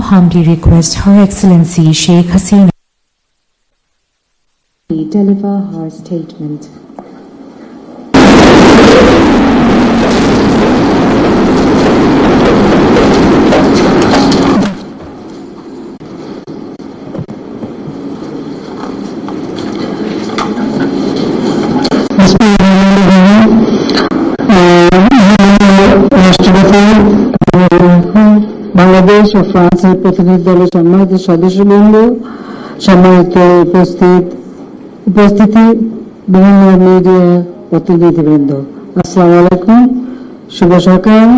humbly request Her Excellency Sheikh Hasina deliver her statement. ফ্রান্সের প্রতিনিধি দলের সম্মানিত সদস্যবৃন্দ, সম্মানিত উপস্থিত, উপস্থিতি বিভিন্ন মিডিয়া প্রতিনিধিবৃন্দ। আসসালামু আলাইকুম, শুভ সকাল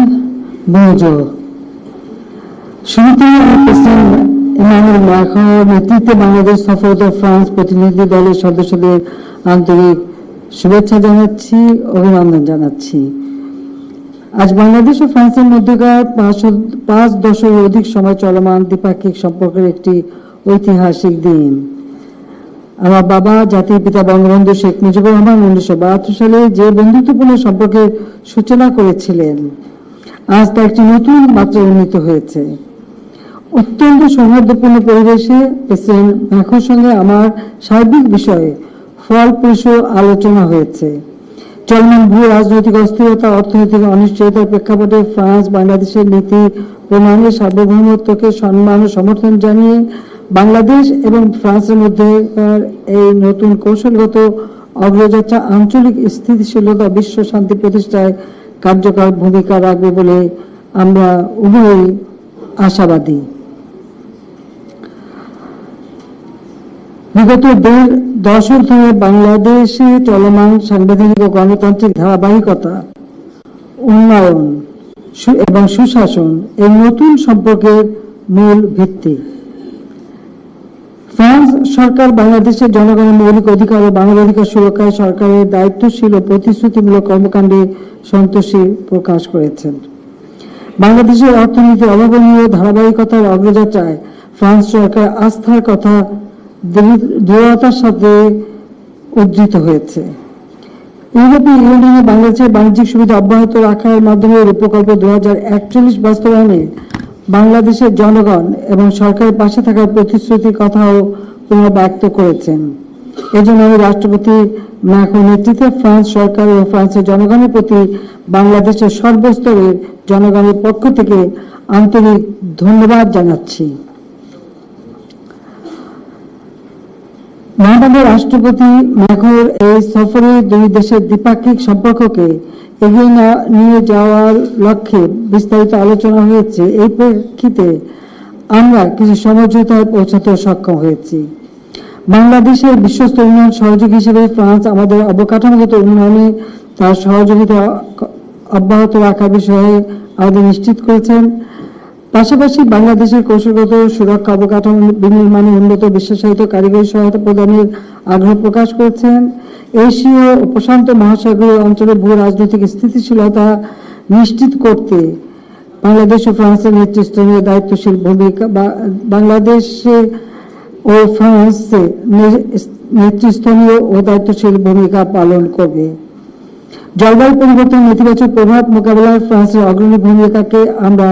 ম্যাক্রো নেতৃত্বে বাংলাদেশ সফররত ফ্রান্স প্রতিনিধি দলের সদস্যদের আন্তরিক শুভেচ্ছা জানাচ্ছি, অভিনন্দন জানাচ্ছি। আজ বাংলাদেশ ও ফ্রান্সের মধ্যকার পাঁচ দশকের অধিক সময় চলমান দ্বিপাক্ষিক সম্পর্কের একটি ঐতিহাসিক দিন। আমার বাবা, জাতির পিতা বঙ্গবন্ধু শেখ মুজিবুর রহমান উনিশশো বাহাত্তর সালে যে বন্ধুত্বপূর্ণ সম্পর্কের সূচনা করেছিলেন, আজ তা একটি নতুন মাত্রায় উন্নীত হয়েছে। অত্যন্ত সৌহার্দ্যপূর্ণ পরিবেশে প্রেসিডেন্ট ম্যাক্রোর সঙ্গে আমার সার্বিক বিষয়ে ফলপ্রসূ আলোচনা হয়েছে। চলমান ভূ রাজনৈতিক অস্থিরতা, অর্থনৈতিক অনিশ্চয়তার প্রেক্ষাপটে ফ্রান্স, বাংলাদেশের নীতি প্রণয়নের সার্বভৌমত্বকে সম্মান ও সমর্থন জানিয়ে বাংলাদেশ এবং ফ্রান্সের মধ্যে এই নতুন কৌশলগত অগ্রযাত্রা আঞ্চলিক স্থিতিশীলতা, বিশ্ব শান্তি প্রতিষ্ঠায় কার্যকর ভূমিকা রাখবে বলে আমরা উভয়ই আশাবাদী। বিগত দেড় দশক ধরে বাংলাদেশে চলমান সাংবিধানিক ও গণতান্ত্রিক ধারাবাহিকতা, উন্নয়ন এবং সুশাসন এই নতুন সম্পর্কের মূল ভিত্তি। ফ্রান্স সরকার বাংলাদেশের জনগণের মৌলিক অধিকার ও মানবাধিকার সুরক্ষায় সরকারের দায়িত্বশীল ও প্রতিশ্রুতিমূলক কর্মকাণ্ডে সন্তোষী প্রকাশ করেছেন। বাংলাদেশের অর্থনীতি অভাবনীয় ধারাবাহিকতার অগ্রযাত্রায় ফ্রান্স সরকার আস্থার কথা দৃঢ়তার সাথে উদ্ধৃত হয়েছে। ইউরোপীয় ইউনিয়নে বাংলাদেশের বাণিজ্যিক সুবিধা অব্যাহত রাখার মাধ্যমে এই প্রকল্প দু হাজার একচল্লিশ বাস্তবায়নে বাংলাদেশের জনগণ এবং সরকারের পাশে থাকার প্রতিশ্রুতির কথাও পুনর্ব্যক্ত করেছেন। এজন্য আমি রাষ্ট্রপতি ম্যাক্রো নেতৃত্বে ফ্রান্স সরকার ও ফ্রান্সের জনগণের প্রতি বাংলাদেশের সর্বস্তরের জনগণের পক্ষ থেকে আন্তরিক ধন্যবাদ জানাচ্ছি। মহামান্য রাষ্ট্রপতি ম্যাক্রোর এই সফরে দুই দেশের দ্বিপাক্ষিক সম্পর্ককে এগিয়ে নিয়ে যাওয়ার লক্ষ্যে বিস্তারিত আলোচনা হয়েছে। এই প্রেক্ষিতে আমরা কিছু সমঝোতায় পৌঁছাতে সক্ষম হয়েছি। বাংলাদেশের বিশ্বস্ত উন্নয়ন সহযোগী হিসেবে ফ্রান্স আমাদের অবকাঠামোগত উন্নয়নে তার সহযোগিতা অব্যাহত রাখার বিষয়ে আমাদের নিশ্চিত করেছেন। পাশাপাশি বাংলাদেশের কৌশলগত সুরক্ষা অবকাঠামো বিনির্মাণে উন্নত বিশ্বাসায়িত কারিগরি সহায়তা প্রদানের আগ্রহ প্রকাশ করেছেন। এশীয় প্রশান্ত মহাসাগরীয় অঞ্চলে ভূ রাজনৈতিক স্থিতিশীলতা নিশ্চিত করতে বাংলাদেশ ও ফ্রান্সের নেতৃস্থানীয় দায়িত্বশীল ভূমিকা বাংলাদেশে ও ফ্রান্সে নেতৃস্থানীয় ও দায়িত্বশীল ভূমিকা পালন করবে। জলবায়ু পরিবর্তন নেতিবাচক প্রভাব মোকাবেলায় ফ্রান্সের অগ্রণী ভূমিকাকে আমরা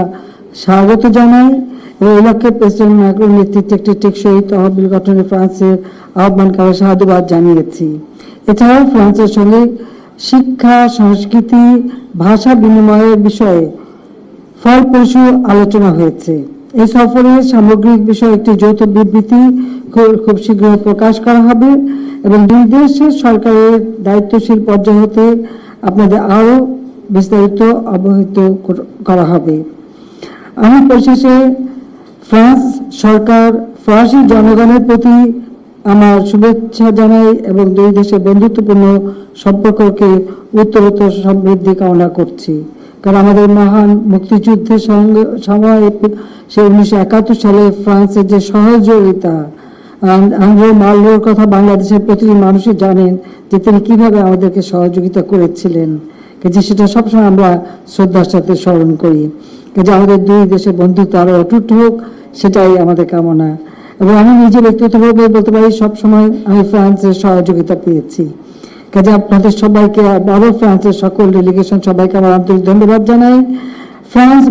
স্বাগত জানাই এবং এই লক্ষ্যে প্রেসিডেন্ট ম্যাক্রোর নেতৃত্বে একটি টেকসই তহবিল গঠনে ফ্রান্সের আহ্বানকে আমরা সাধুবাদ জানিয়েছি। এছাড়াও ফ্রান্সের সঙ্গে শিক্ষা, সংস্কৃতি, ভাষা বিনিময়ের বিষয়ে ফলপ্রসূ আলোচনা হয়েছে। এই সফরের সামগ্রিক বিষয়ে একটি যৌথ বিবৃতি খুব- খুব শীঘ্র প্রকাশ করা হবে এবং দুই দেশের সরকারের দায়িত্বশীল পর্যায়ে হতে আপনাদের আরও বিস্তারিত অবহিত করা হবে। আমি পরিশেষে ফ্রান্স সরকার, ফরাসি জনগণের প্রতি আমার শুভেচ্ছা জানাই এবং দুই দেশের বন্ধুত্বপূর্ণ সম্পর্ককে উত্তরোত্তর সমৃদ্ধি কামনা করছি। কারণ আমাদের মহান মুক্তিযুদ্ধের সঙ্গে, সময় সে উনিশশো একাত্তর সালে ফ্রান্সের যে সহযোগিতা, আন- আন্দ্রে মাল্লোর কথা বাংলাদেশের প্রতিটি মানুষই জানেন যে তিনি কীভাবে আমাদেরকে সহযোগিতা করেছিলেন। যে সেটা সবসময় আমরা শ্রদ্ধার সাথে স্মরণ করি। যে আমাদের দুই দেশের বন্ধুত্ব আরও অটুট হোক সেটাই আমাদের কামনা। এবং আমি নিজে ব্যক্তিগতভাবে বলতে পারি সবসময় আমি ফ্রান্সের সহযোগিতা পেয়েছি। কাজে আপনাদের সবাইকে আরও ফ্রান্সের সকল ডেলিগেশন সবাইকে আমার আন্তরিক ধন্যবাদ জানাই। ফ্রান্স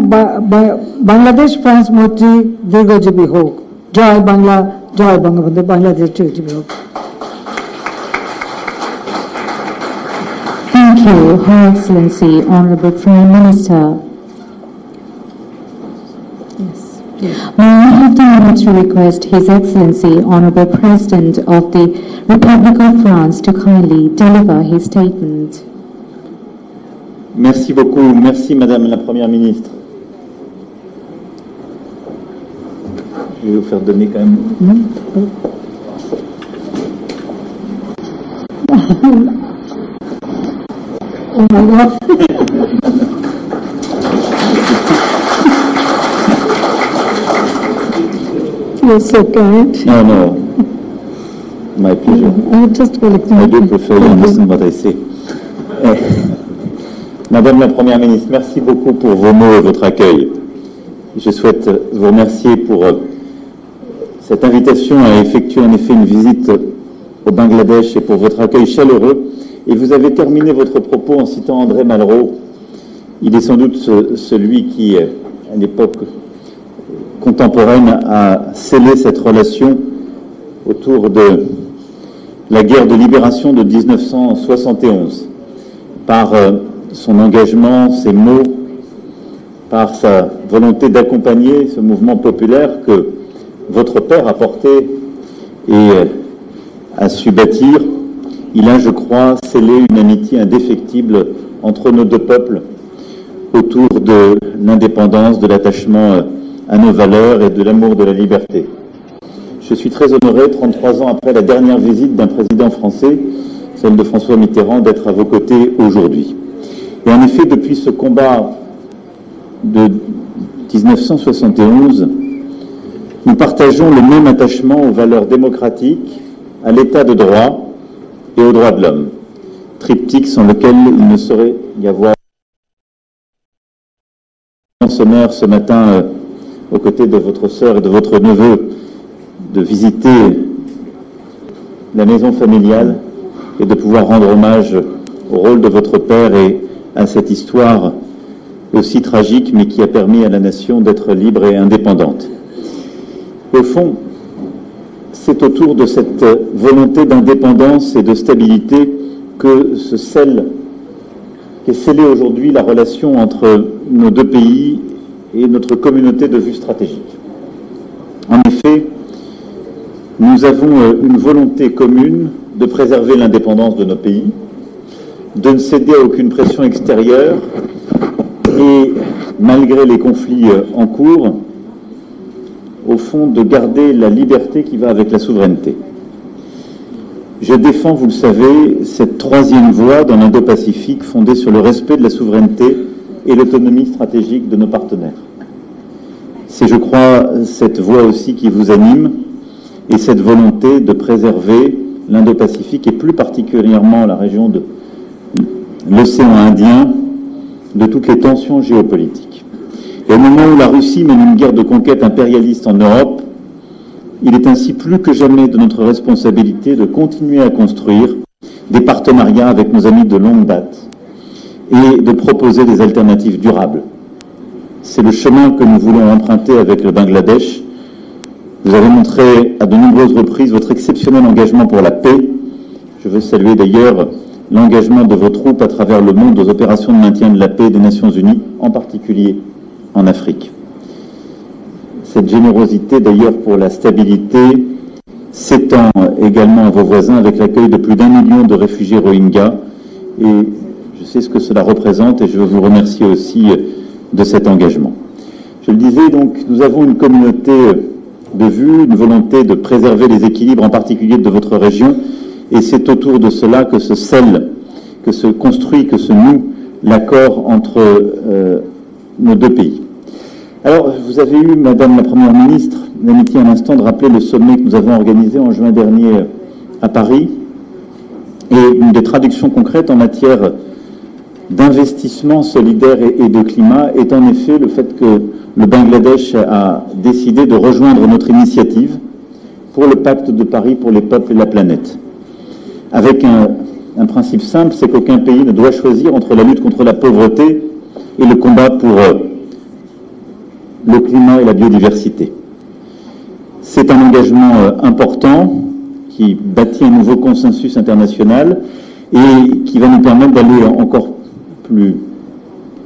বাংলাদেশ ফ্রান্স মৈত্রী দীর্ঘজীবী হোক। জয় বাংলা জয় বঙ্গবন্ধু বাংলাদেশ চিরজীবী হোক। Thank you, Her Excellency, Honorable Prime Minister. May I have the honor to request His Excellency, Honorable President of the Republic of France to kindly deliver his statement. Merci beaucoup. Merci Madame la Première ministre. Je vais vous faire donner quand même. Hmm? Oh my God. You're so kind. No, no. My pleasure. I'm just collecting. I do prefer you listen what I say. Eh, Madame la Première ministre, merci beaucoup pour vos mots et votre accueil. Je souhaite vous remercier pour euh, cette invitation à effectuer en effet une visite au Bangladesh et pour votre accueil chaleureux. Et vous avez terminé votre propos en citant André Malraux. Il est sans doute ce- celui qui, euh, à l'époque contemporaine, a scellé cette relation autour de la guerre de libération de 1971 par euh, son engagement, ses mots, par sa volonté d'accompagner ce mouvement populaire que votre père a porté et euh, a su bâtir. Il a, je crois, scellé une amitié indéfectible entre nos deux peuples autour de l'indépendance, de l'attachement euh, à nos valeurs et de l'amour de la liberté. Je suis très honoré, 33 ans après la dernière visite d'un président français, celle de François Mitterrand, d'être à vos côtés aujourd'hui. Et en effet, depuis ce combat de 1971, nous partageons le même attachement aux valeurs démocratiques, à l'état de droit et aux droits de l'homme, triptyque sans lequel il ne saurait y avoir sommaire ce matin euh, aux côtés de votre sœur et de votre neveu de visiter la maison familiale et de pouvoir rendre hommage au rôle de votre père et à cette histoire aussi tragique mais qui a permis à la nation d'être libre et indépendante. Au fond, c'est autour de cette volonté d'indépendance et de stabilité que se scelle, qu'est scellée aujourd'hui la relation entre nos deux pays et notre communauté de vue stratégique. En effet, nous avons euh, une volonté commune de préserver l'indépendance de nos pays, de ne céder à aucune pression extérieure et, malgré les conflits euh, en cours, au fond, de garder la liberté qui va avec la souveraineté. Je défends, vous le savez, cette troisième voie dans l'Indo-Pacifique fondée sur le respect de la souveraineté et l'autonomie stratégique de nos partenaires. C'est, je crois, cette voie aussi qui vous anime et cette volonté de préserver l'Indo-Pacifique et plus particulièrement la région de l'océan Indien de toutes les tensions géopolitiques. Et au moment où la Russie mène une guerre de conquête impérialiste en Europe, il est ainsi plus que jamais de notre responsabilité de continuer à construire des partenariats avec nos amis de longue date et de proposer des alternatives durables. C'est le chemin que nous voulons emprunter avec le Bangladesh. Vous avez montré à de nombreuses reprises votre exceptionnel engagement pour la paix. Je veux saluer d'ailleurs l'engagement de vos troupes à travers le monde aux opérations de maintien de la paix des Nations Unies, en particulier en Afrique. Cette générosité d'ailleurs pour la stabilité s'étend également à vos voisins avec l'accueil de plus d'un million de réfugiés Rohingyas et je sais ce que cela représente et je veux vous remercier aussi de cet engagement. Je le disais donc, nous avons une communauté de vue, une volonté de préserver les équilibres en particulier de votre région et c'est autour de cela que se scelle, que se construit, que se noue l'accord entre euh, nos deux pays. Alors, vous avez eu, Madame la Première ministre, l'amitié à l'instant de rappeler le sommet que nous avons organisé en juin dernier à Paris et des traductions concrètes en matière d'investissement solidaire et, de climat est en effet le fait que le Bangladesh a décidé de rejoindre notre initiative pour le pacte de Paris pour les peuples et la planète. Avec un, principe simple, c'est qu'aucun pays ne doit choisir entre la lutte contre la pauvreté et le combat pour euh, le climat et la biodiversité. C'est un engagement euh, important qui bâtit un nouveau consensus international et qui va nous permettre d'aller encore plus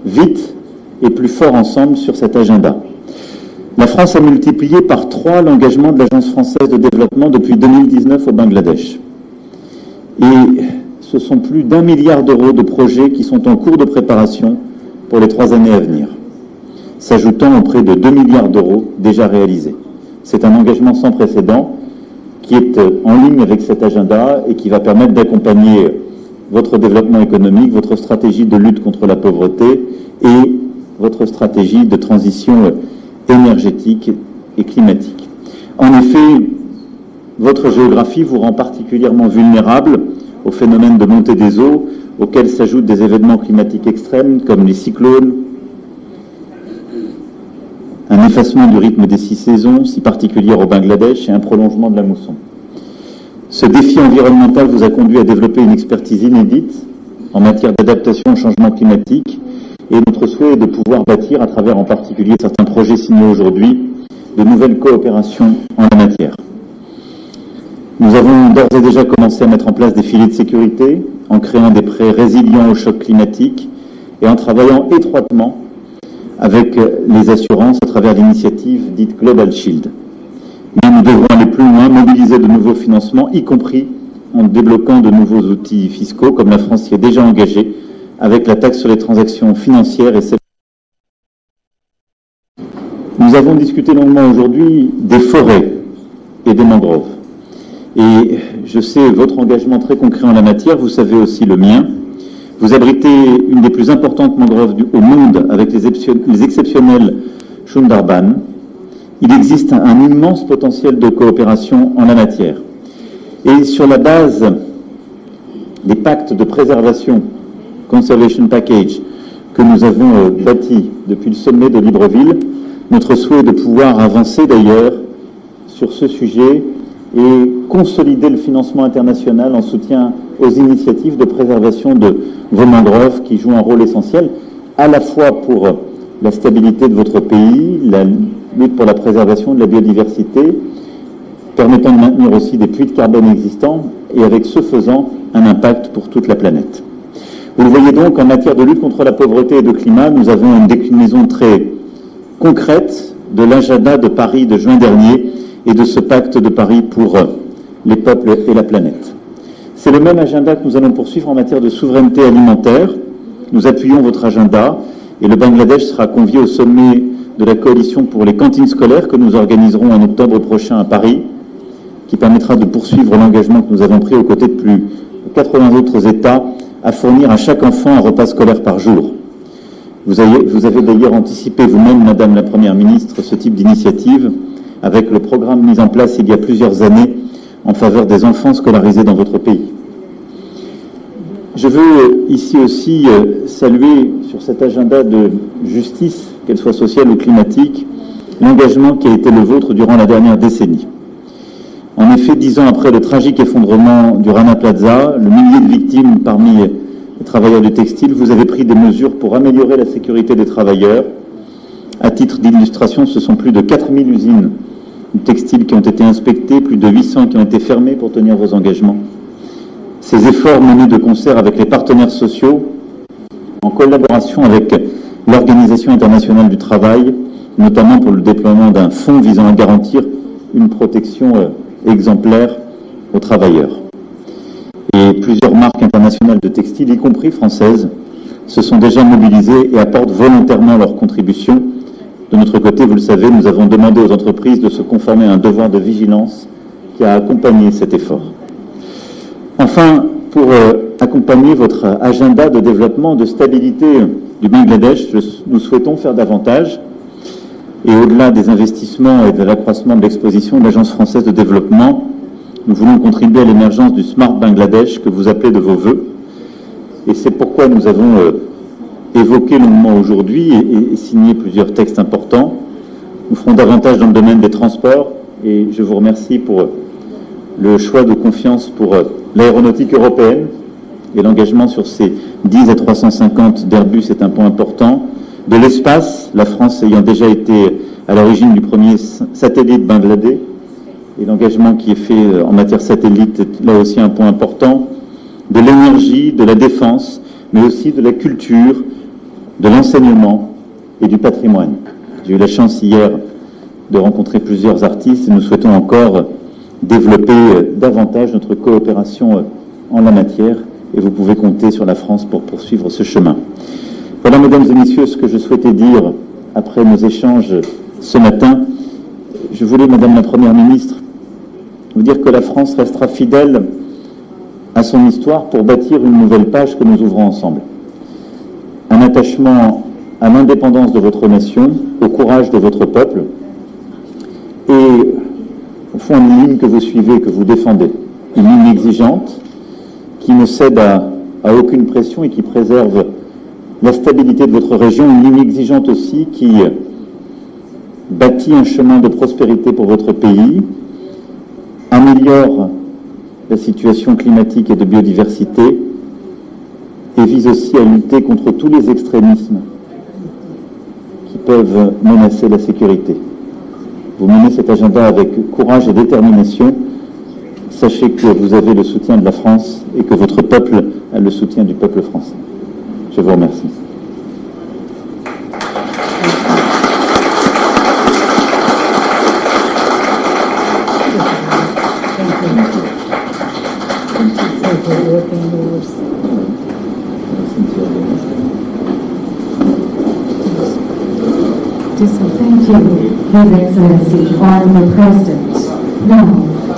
vite et plus fort ensemble sur cet agenda. La France a multiplié par trois l'engagement de l'Agence française de développement depuis 2019 au Bangladesh. Et ce sont plus d'un milliard d'euros de projets qui sont en cours de préparation pour les trois années à venir, s'ajoutant auprès de 2 milliards d'euros déjà réalisés. C'est un engagement sans précédent qui est en ligne avec cet agenda et qui va permettre d'accompagner votre développement économique, votre stratégie de lutte contre la pauvreté et votre stratégie de transition énergétique et climatique. En effet, votre géographie vous rend particulièrement vulnérable aux phénomènes de montée des eaux, auxquels s'ajoutent des événements climatiques extrêmes comme les cyclones, un effacement du rythme des six saisons, si particulier au Bangladesh, et un prolongement de la mousson. Ce défi environnemental vous a conduit à développer une expertise inédite en matière d'adaptation au changement climatique et notre souhait est de pouvoir bâtir, à travers en particulier certains projets signés aujourd'hui, de nouvelles coopérations en la matière. Nous avons d'ores et déjà commencé à mettre en place des filets de sécurité en créant des prêts résilients au choc climatique et en travaillant étroitement avec les assurances à travers l'initiative dite Global Shield. Mais nous devrons aller plus loin, mobiliser de nouveaux financements, y compris en débloquant de nouveaux outils fiscaux, comme la France y est déjà engagée avec la taxe sur les transactions financières et celle. Nous avons discuté longuement aujourd'hui des forêts et des mangroves. Et je sais votre engagement très concret en la matière, vous savez aussi le mien. Vous abritez une des plus importantes mangroves au monde avec les, exceptionnels Shundarban. Il existe un immense potentiel de coopération en la matière. Et sur la base des pactes de préservation Conservation Package que nous avons euh, bâti depuis le sommet de Libreville. Notre souhait est de pouvoir avancer d'ailleurs sur ce sujet et consolider le financement international en soutien aux initiatives de préservation de vos mangroves qui jouent un rôle essentiel à la fois pour la stabilité de votre pays, la lutte pour la préservation de la biodiversité, permettant de maintenir aussi des puits de carbone existants et avec ce faisant un impact pour toute la planète. Vous le voyez donc, en matière de lutte contre la pauvreté et de climat, nous avons une déclinaison très concrète de l'agenda de Paris de juin dernier et de ce pacte de Paris pour euh, les peuples et la planète. C'est le même agenda que nous allons poursuivre en matière de souveraineté alimentaire. Nous appuyons votre agenda et le Bangladesh sera convié au sommet de la coalition pour les cantines scolaires que nous organiserons en octobre prochain à Paris, qui permettra de poursuivre l'engagement que nous avons pris aux côtés de plus de 80 autres États à fournir à chaque enfant un repas scolaire par jour. Vous avez, vous avez d'ailleurs anticipé vous-même, Madame la Première ministre, ce type d'initiative avec le programme mis en place il y a plusieurs années en faveur des enfants scolarisés dans votre pays. Je veux ici aussi euh, saluer sur cet agenda de justice, qu'elle soit sociale ou climatique, l'engagement qui a été le vôtre durant la dernière décennie. En effet, dix ans après le tragique effondrement du Rana Plaza, le millier de victimes parmi les travailleurs du textile, vous avez pris des mesures pour améliorer la sécurité des travailleurs. À titre d'illustration, ce sont plus de 4000 usines textiles qui ont été inspectées, plus de 800 qui ont été fermées pour tenir vos engagements. Ces efforts menés de concert avec les partenaires sociaux, en collaboration avec l'Organisation internationale du travail, notamment pour le déploiement d'un fonds visant à garantir une protection euh, exemplaires aux travailleurs. Et plusieurs marques internationales de textiles, y compris françaises, se sont déjà mobilisées et apportent volontairement leur contribution. De notre côté, vous le savez, nous avons demandé aux entreprises de se conformer à un devoir de vigilance qui a accompagné cet effort. Enfin, pour euh, accompagner votre agenda de développement, de stabilité du Bangladesh, nous souhaitons faire davantage et au-delà des investissements et de l'accroissement de l'exposition de l'Agence française de développement, nous voulons contribuer à l'émergence du Smart Bangladesh que vous appelez de vos voeux. Et c'est pourquoi nous avons euh, évoqué longuement aujourd'hui et, signé plusieurs textes importants. Nous ferons davantage dans le domaine des transports et je vous remercie pour le choix de confiance pour euh, l'aéronautique européenne et l'engagement sur ces 10 à 350 d'Airbus est un point important. De l'espace, la France ayant déjà été à l'origine du premier satellite Bangladesh, et l'engagement qui est fait euh, en matière satellite est là aussi un point important, de l'énergie, de la défense, mais aussi de la culture, de l'enseignement et du patrimoine. J'ai eu la chance hier de rencontrer plusieurs artistes et nous souhaitons encore développer euh, davantage notre coopération euh, en la matière et vous pouvez compter sur la France pour poursuivre ce chemin. Voilà, mesdames et messieurs, ce que je souhaitais dire après nos échanges ce matin. Je voulais, Madame la Première ministre, vous dire que la France restera fidèle à son histoire pour bâtir une nouvelle page que nous ouvrons ensemble. Un attachement à l'indépendance de votre nation, au courage de votre peuple et au fond une ligne que vous suivez, que vous défendez. Une ligne exigeante qui ne cède à, aucune pression et qui préserve la stabilité de votre région. Une ligne exigeante aussi qui bâtit un chemin de prospérité pour votre pays, améliore la situation climatique et de biodiversité et vise aussi à lutter contre tous les extrémismes qui peuvent menacer la sécurité. Vous menez cet agenda avec courage et détermination. Sachez que vous avez le soutien de la France et que votre peuple a le soutien du peuple français. Je vous remercie.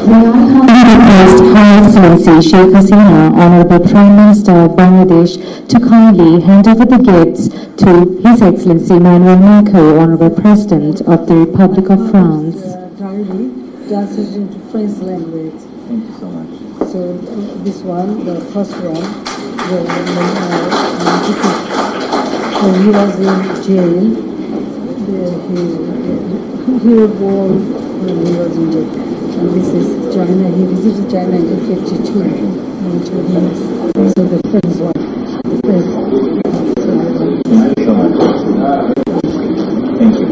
May I humbly request Her Excellency Sheikh Hasina, Honorable Prime Minister of Bangladesh, to kindly hand over the gifts to His Excellency Manuel Macron, Honorable President of the Republic of France. Uh, Diary translated into French language. Thank you so much. So uh, this one, the first one, the, uh, when he was in jail, the, he, he was born when he was in jail. And this is China. He visited China in 52. And so he is so the first one. The first. Thank you so much. Thank you.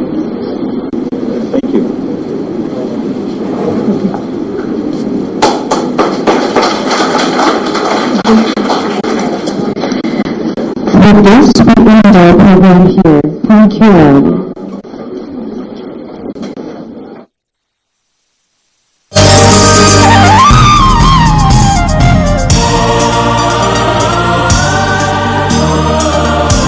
Thank you. With this, we end our program here. Thank you all.